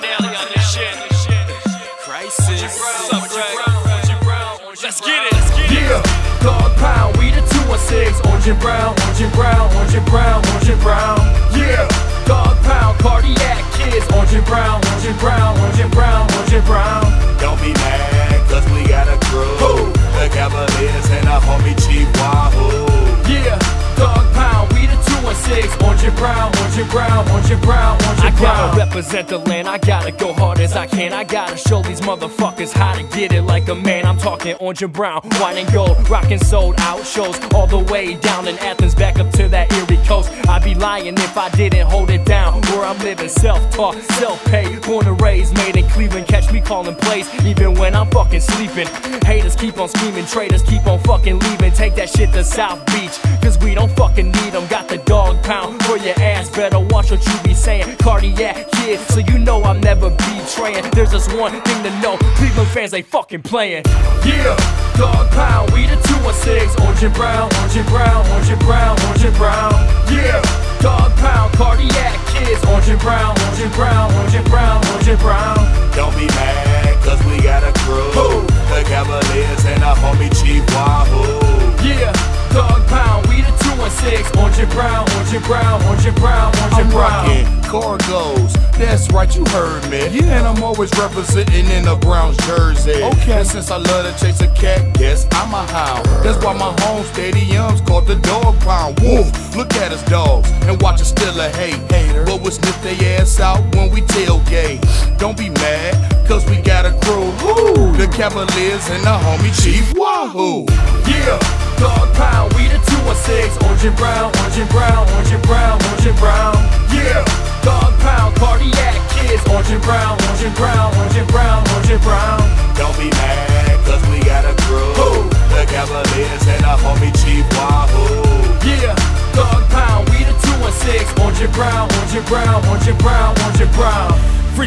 paraphernalia on this shit. Kryziz. Let's get it. Let's get yeah. it. Dog pound. We the 216. Orange and brown. Orange and brown. Orange and brown. Orange and brown. Yeah. Dog pound. Cardiac kids. Orange and brown. Orange and brown. Orange and brown. Orange and brown. Don't be mad. Cause we got a crew. Who? The Cavaliers and a homie G.Y. 216, orange and brown, orange and brown, orange and brown, orange I gotta brown. represent the land, I gotta go hard as I can. I gotta show these motherfuckers how to get it like a man. I'm talking orange and brown, white and gold, rockin' sold out shows all the way down in Athens, back up to that Erie coast. I'd be lying if I didn't hold it down. I'm living, self-taught, self-paid, born and raised, made in Cleveland. Catch me calling plays, even when I'm fucking sleeping. Haters keep on screaming, traitors keep on fucking leaving. Take that shit to South Beach, cause we don't fucking need them. Got the dog pound for your ass, better watch what you be saying. Cardiac kid, so you know I'm never betraying. There's just one thing to know, Cleveland fans ain't fucking playing. Yeah, dog pound, we the 216, orange and brown, orange and brown, orange and brown, orange and brown. Yeah, dog pound, cardiac kids, orange and brown, orange and brown, orange and brown, orange and brown. Don't be mad, cause we got a crew. Who? The Cavaliers and our homie Chief Wahoo. Yeah, dog pound, we the 216, orange and brown, orange and brown, orange and brown, orange and brown. rocking cargos. That's right, you heard me. Yeah. And I'm always representing in a Browns jersey. Okay. And since I love to chase a cat, yes, I'm a hound. That's why my home stadium's called the Dog Pound. Woof, look at us dogs and watch us still a hate. Hater. We'll sniff their ass out when we tailgate. Don't be mad, cause we got a crew. The Cavaliers and the homie Chief Wahoo. Yeah, dog pound, we the 216, orange and brown, orange and brown, orange and brown, orange and brown. Yeah, dog pound, cardiac kids, orange and brown, orange and brown, orange and brown,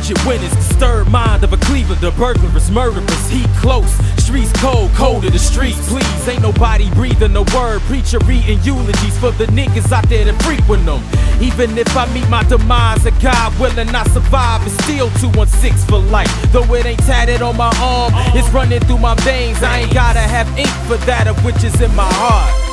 Frigid winters, disturbed mind of a Cleveland, the burglars, murderers, heat close, streets cold, cold to the streets. Please, ain't nobody breathing a word. Preacher reading eulogies for the niggas out there that frequent them. Even if I meet my demise, a God willing, I survive. It's still 216 for life. Though it ain't tatted on my arm, it's running through my veins. I ain't gotta have ink for that, of which is in my heart.